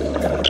Gracias.